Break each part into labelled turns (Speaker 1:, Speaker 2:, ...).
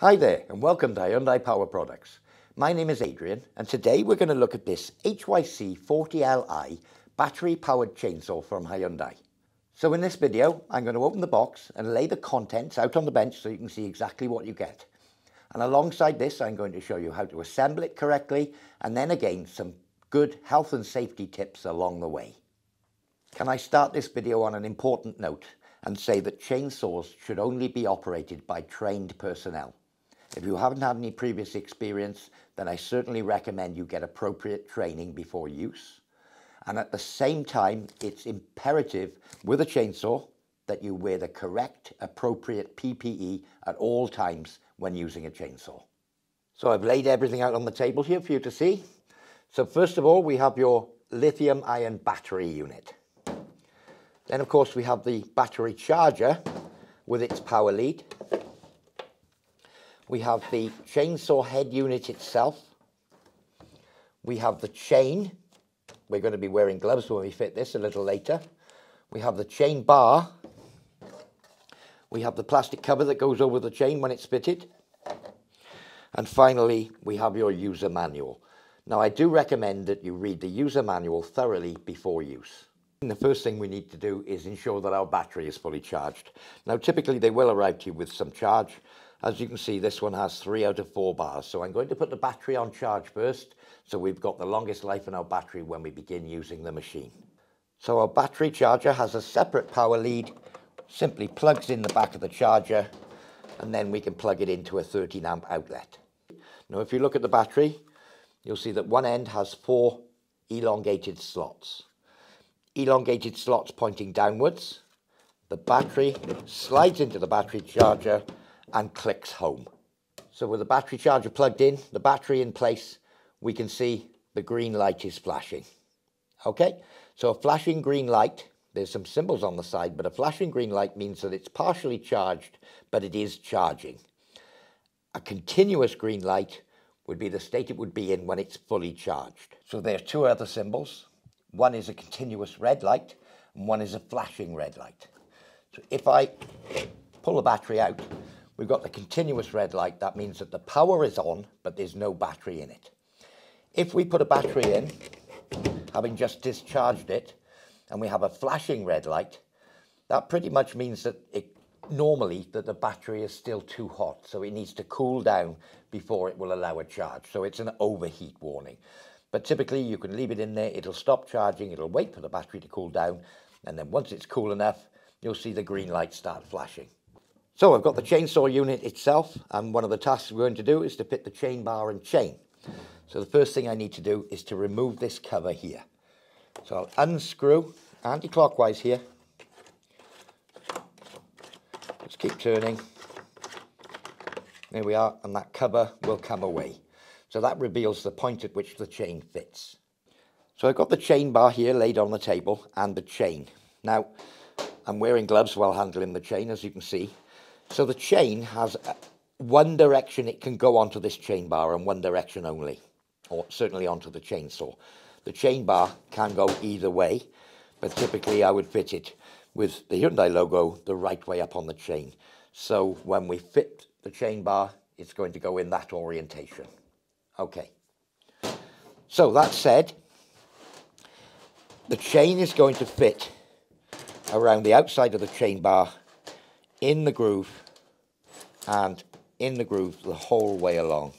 Speaker 1: Hi there and welcome to Hyundai Power Products. My name is Adrian and today we're going to look at this HYC 40Li battery powered chainsaw from Hyundai. So in this video I'm going to open the box and lay the contents out on the bench so you can see exactly what you get. And alongside this I'm going to show you how to assemble it correctly and then again some good health and safety tips along the way. Can I start this video on an important note and say that chainsaws should only be operated by trained personnel. If you haven't had any previous experience, then I certainly recommend you get appropriate training before use. And at the same time, it's imperative with a chainsaw that you wear the correct, appropriate PPE at all times when using a chainsaw. So I've laid everything out on the table here for you to see. So first of all, we have your lithium ion battery unit. Then of course we have the battery charger with its power lead we have the chainsaw head unit itself. We have the chain. We're going to be wearing gloves when we fit this a little later. We have the chain bar. We have the plastic cover that goes over the chain when it's fitted. And finally, we have your user manual. Now, I do recommend that you read the user manual thoroughly before use. And the first thing we need to do is ensure that our battery is fully charged. Now, typically they will arrive to you with some charge, as you can see, this one has three out of four bars. So I'm going to put the battery on charge first, so we've got the longest life in our battery when we begin using the machine. So our battery charger has a separate power lead, simply plugs in the back of the charger, and then we can plug it into a 13 amp outlet. Now if you look at the battery, you'll see that one end has four elongated slots. Elongated slots pointing downwards. The battery slides into the battery charger and clicks home. So with the battery charger plugged in, the battery in place, we can see the green light is flashing. Okay, so a flashing green light, there's some symbols on the side, but a flashing green light means that it's partially charged, but it is charging. A continuous green light would be the state it would be in when it's fully charged. So there are two other symbols. One is a continuous red light, and one is a flashing red light. So if I pull the battery out, We've got the continuous red light. That means that the power is on, but there's no battery in it. If we put a battery in, having just discharged it, and we have a flashing red light, that pretty much means that it normally that the battery is still too hot, so it needs to cool down before it will allow a charge. So it's an overheat warning. But typically you can leave it in there, it'll stop charging, it'll wait for the battery to cool down, and then once it's cool enough, you'll see the green light start flashing. So I've got the chainsaw unit itself, and one of the tasks we're going to do is to fit the chain bar and chain. So the first thing I need to do is to remove this cover here. So I'll unscrew anti-clockwise here. Just keep turning. There we are, and that cover will come away. So that reveals the point at which the chain fits. So I've got the chain bar here laid on the table and the chain. Now, I'm wearing gloves while handling the chain, as you can see. So the chain has uh, one direction it can go onto this chain bar and one direction only, or certainly onto the chainsaw. The chain bar can go either way, but typically I would fit it with the Hyundai logo the right way up on the chain. So when we fit the chain bar, it's going to go in that orientation. Okay. So that said, the chain is going to fit around the outside of the chain bar in the groove and in the groove the whole way along.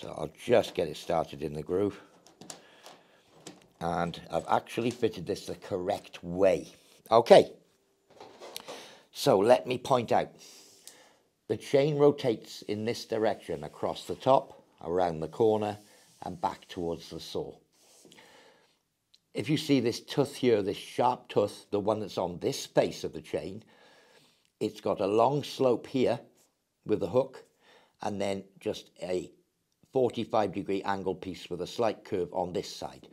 Speaker 1: So I'll just get it started in the groove. And I've actually fitted this the correct way. Okay. So let me point out. The chain rotates in this direction across the top, around the corner, and back towards the saw. If you see this tooth here, this sharp tooth, the one that's on this face of the chain, it's got a long slope here with the hook and then just a 45 degree angle piece with a slight curve on this side.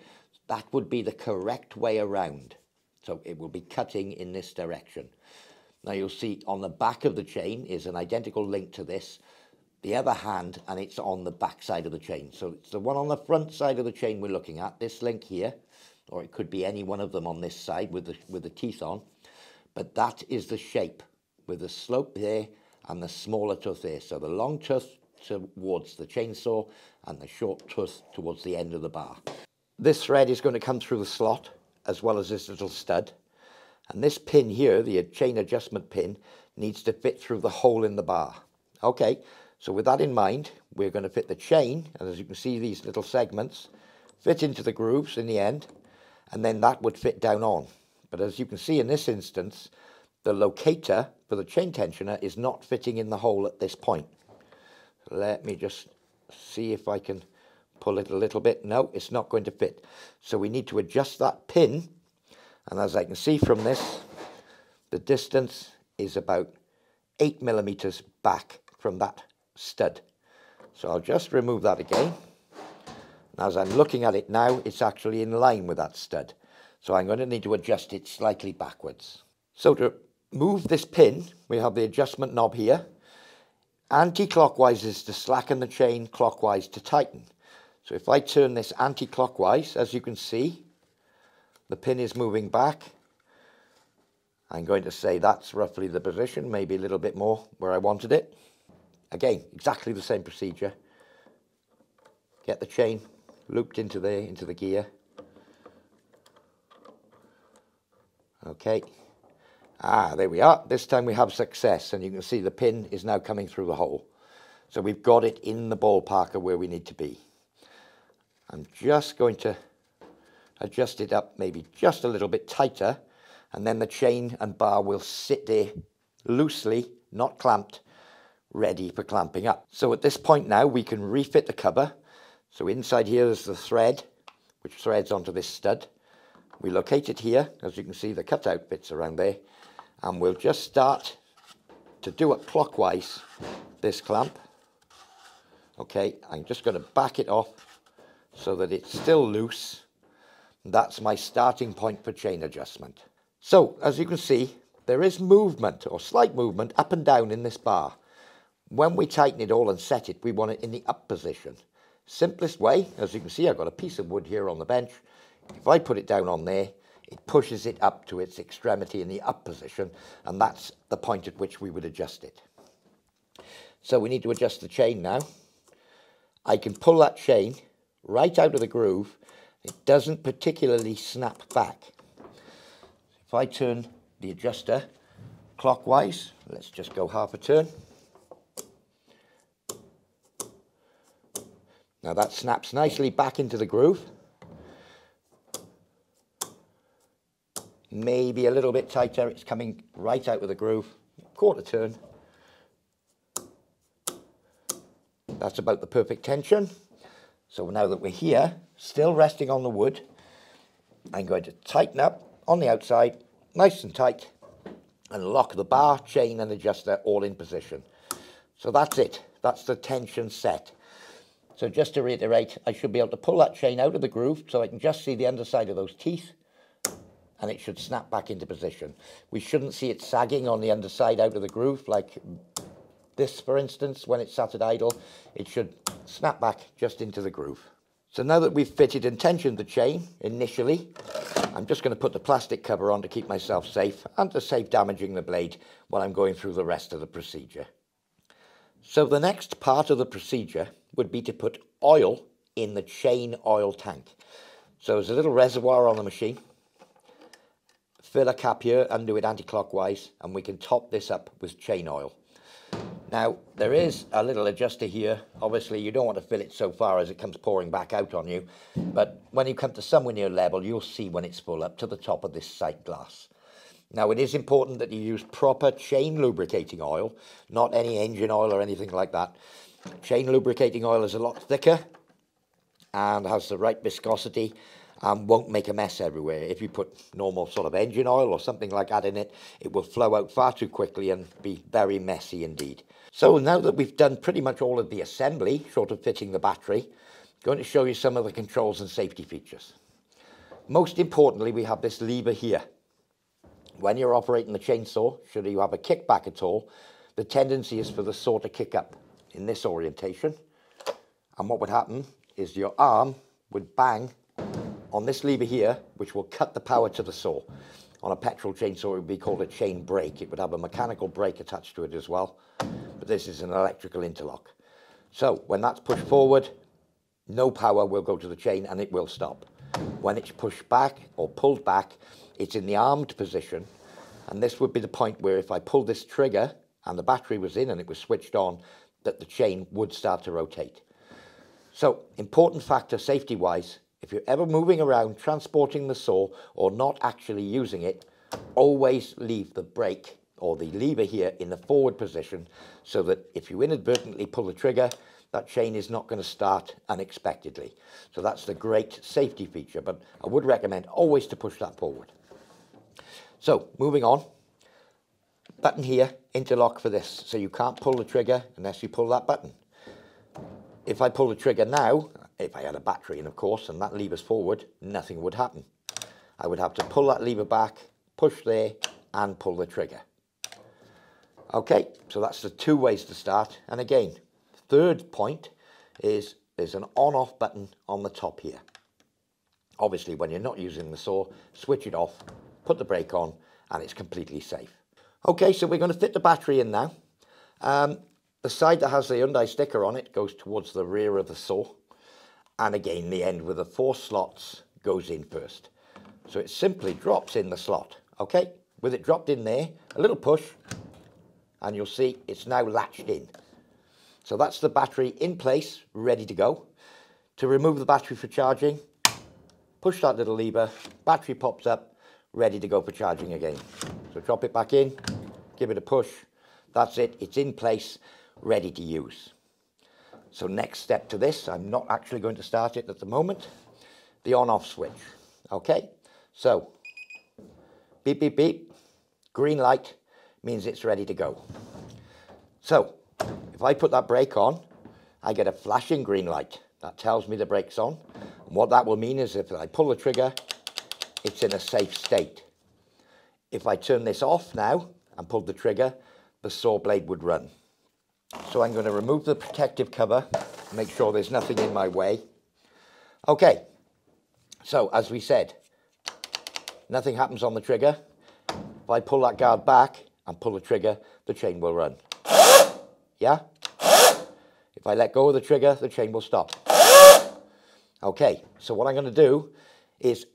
Speaker 1: That would be the correct way around. So it will be cutting in this direction. Now you'll see on the back of the chain is an identical link to this, the other hand, and it's on the back side of the chain. So it's the one on the front side of the chain we're looking at, this link here, or it could be any one of them on this side with the, with the teeth on. But that is the shape with the slope there and the smaller tooth there. So the long tooth towards the chainsaw and the short tooth towards the end of the bar. This thread is going to come through the slot as well as this little stud. And this pin here, the chain adjustment pin, needs to fit through the hole in the bar. Okay, so with that in mind, we're going to fit the chain, and as you can see, these little segments fit into the grooves in the end, and then that would fit down on. But as you can see in this instance, the locator for the chain tensioner is not fitting in the hole at this point. Let me just see if I can pull it a little bit. No, it's not going to fit. So we need to adjust that pin. And as I can see from this, the distance is about eight millimeters back from that stud. So I'll just remove that again. And as I'm looking at it now, it's actually in line with that stud. So I'm going to need to adjust it slightly backwards. So to move this pin, we have the adjustment knob here. Anti-clockwise is to slacken the chain, clockwise to tighten. So if I turn this anti-clockwise, as you can see, the pin is moving back. I'm going to say that's roughly the position, maybe a little bit more where I wanted it. Again, exactly the same procedure. Get the chain looped into the, into the gear. Okay. Ah, there we are. This time we have success, and you can see the pin is now coming through the hole. So we've got it in the ballpark of where we need to be. I'm just going to adjust it up maybe just a little bit tighter, and then the chain and bar will sit there loosely, not clamped, ready for clamping up. So at this point now, we can refit the cover. So inside here is the thread, which threads onto this stud. We locate it here, as you can see the cutout bits around there, and we'll just start to do it clockwise this clamp. Okay I'm just going to back it off so that it's still loose. That's my starting point for chain adjustment. So as you can see there is movement or slight movement up and down in this bar. When we tighten it all and set it we want it in the up position. Simplest way as you can see I've got a piece of wood here on the bench. If I put it down on there it pushes it up to its extremity in the up position, and that's the point at which we would adjust it. So we need to adjust the chain now. I can pull that chain right out of the groove. It doesn't particularly snap back. If I turn the adjuster clockwise, let's just go half a turn. Now that snaps nicely back into the groove. Maybe a little bit tighter. It's coming right out of the groove. Quarter turn. That's about the perfect tension. So now that we're here, still resting on the wood, I'm going to tighten up on the outside, nice and tight, and lock the bar, chain and adjuster all in position. So that's it. That's the tension set. So just to reiterate, I should be able to pull that chain out of the groove so I can just see the underside of those teeth and it should snap back into position. We shouldn't see it sagging on the underside out of the groove like this, for instance, when it's sat at idle. It should snap back just into the groove. So now that we've fitted and tensioned the chain initially, I'm just going to put the plastic cover on to keep myself safe and to save damaging the blade while I'm going through the rest of the procedure. So the next part of the procedure would be to put oil in the chain oil tank. So there's a little reservoir on the machine fill a cap here, and do it anti-clockwise, and we can top this up with chain oil. Now, there is a little adjuster here. Obviously, you don't want to fill it so far as it comes pouring back out on you. But when you come to somewhere near level, you'll see when it's full up to the top of this sight glass. Now, it is important that you use proper chain lubricating oil, not any engine oil or anything like that. Chain lubricating oil is a lot thicker and has the right viscosity and won't make a mess everywhere. If you put normal sort of engine oil or something like that in it, it will flow out far too quickly and be very messy indeed. So now that we've done pretty much all of the assembly, short of fitting the battery, I'm going to show you some of the controls and safety features. Most importantly, we have this lever here. When you're operating the chainsaw, should you have a kickback at all, the tendency is for the saw to kick up in this orientation. And what would happen is your arm would bang on this lever here, which will cut the power to the saw. On a petrol chainsaw, it would be called a chain brake. It would have a mechanical brake attached to it as well, but this is an electrical interlock. So when that's pushed forward, no power will go to the chain and it will stop. When it's pushed back or pulled back, it's in the armed position, and this would be the point where if I pulled this trigger and the battery was in and it was switched on, that the chain would start to rotate. So, important factor safety wise, if you're ever moving around transporting the saw or not actually using it, always leave the brake or the lever here in the forward position so that if you inadvertently pull the trigger, that chain is not going to start unexpectedly. So that's the great safety feature, but I would recommend always to push that forward. So moving on, button here, interlock for this. So you can't pull the trigger unless you pull that button. If I pull the trigger now, if I had a battery in of course, and that lever's forward, nothing would happen. I would have to pull that lever back, push there, and pull the trigger. Okay, so that's the two ways to start. And again, third point is there's an on-off button on the top here. Obviously, when you're not using the saw, switch it off, put the brake on, and it's completely safe. Okay, so we're going to fit the battery in now. Um, the side that has the Hyundai sticker on it goes towards the rear of the saw. And again, the end with the four slots goes in first. So it simply drops in the slot. Okay, with it dropped in there, a little push, and you'll see it's now latched in. So that's the battery in place, ready to go. To remove the battery for charging, push that little lever, battery pops up, ready to go for charging again. So drop it back in, give it a push, that's it, it's in place, ready to use. So next step to this, I'm not actually going to start it at the moment, the on-off switch. Okay, so beep, beep, beep, green light means it's ready to go. So if I put that brake on, I get a flashing green light. That tells me the brake's on. And what that will mean is if I pull the trigger, it's in a safe state. If I turn this off now and pull the trigger, the saw blade would run. So I'm going to remove the protective cover, make sure there's nothing in my way. Okay, so as we said, nothing happens on the trigger. If I pull that guard back and pull the trigger, the chain will run. Yeah? If I let go of the trigger, the chain will stop. Okay, so what I'm going to do is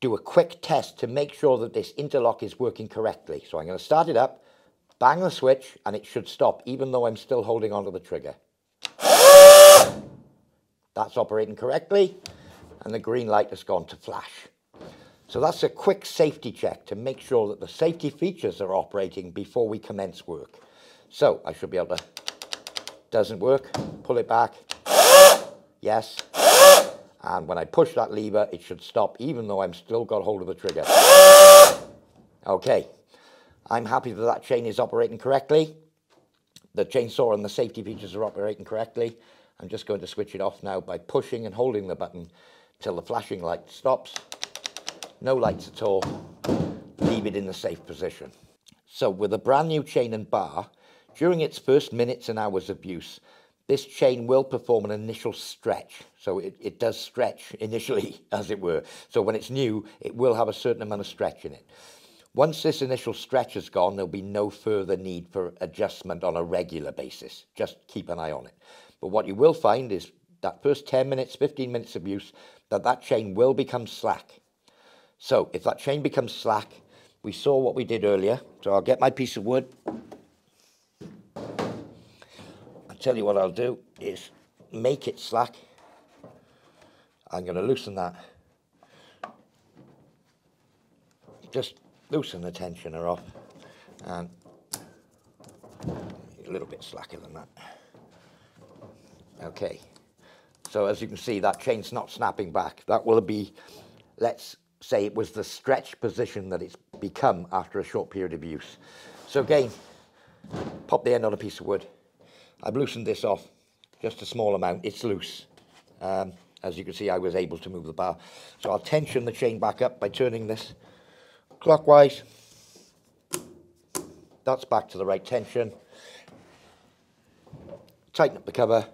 Speaker 1: do a quick test to make sure that this interlock is working correctly. So I'm going to start it up, bang the switch, and it should stop, even though I'm still holding onto the trigger. That's operating correctly, and the green light has gone to flash. So that's a quick safety check to make sure that the safety features are operating before we commence work. So I should be able to, doesn't work, pull it back, yes, and when I push that lever, it should stop even though I'm still got hold of the trigger. Okay, I'm happy that that chain is operating correctly. The chainsaw and the safety features are operating correctly. I'm just going to switch it off now by pushing and holding the button till the flashing light stops. No lights at all. Leave it in the safe position. So with a brand new chain and bar, during its first minutes and hours of use, this chain will perform an initial stretch. So it, it does stretch initially, as it were. So when it's new, it will have a certain amount of stretch in it. Once this initial stretch is gone, there'll be no further need for adjustment on a regular basis. Just keep an eye on it. But what you will find is that first 10 minutes, 15 minutes of use, that that chain will become slack. So if that chain becomes slack, we saw what we did earlier. So I'll get my piece of wood, I'll tell you what I'll do is make it slack. I'm going to loosen that. Just loosen the tensioner off and a little bit slacker than that. Okay, so as you can see that chain's not snapping back. That will be, let's say it was the stretch position that it's become after a short period of use. So again, pop the end on a piece of wood, I've loosened this off just a small amount. It's loose. Um, as you can see, I was able to move the bar. So I'll tension the chain back up by turning this clockwise. That's back to the right tension. Tighten up the cover.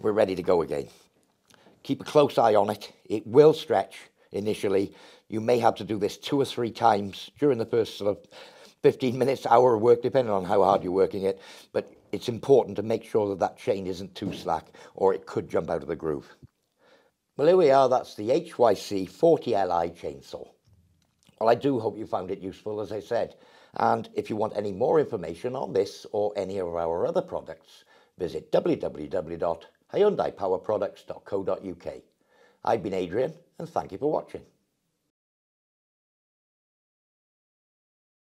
Speaker 1: We're ready to go again. Keep a close eye on it. It will stretch initially. You may have to do this two or three times during the first sort of 15 minutes, hour of work, depending on how hard you're working it. But it's important to make sure that that chain isn't too slack or it could jump out of the groove. Well, here we are. That's the HYC 40Li chainsaw. Well, I do hope you found it useful, as I said. And if you want any more information on this or any of our other products, visit www.hyundaipowerproducts.co.uk. I've been Adrian, and thank you for watching.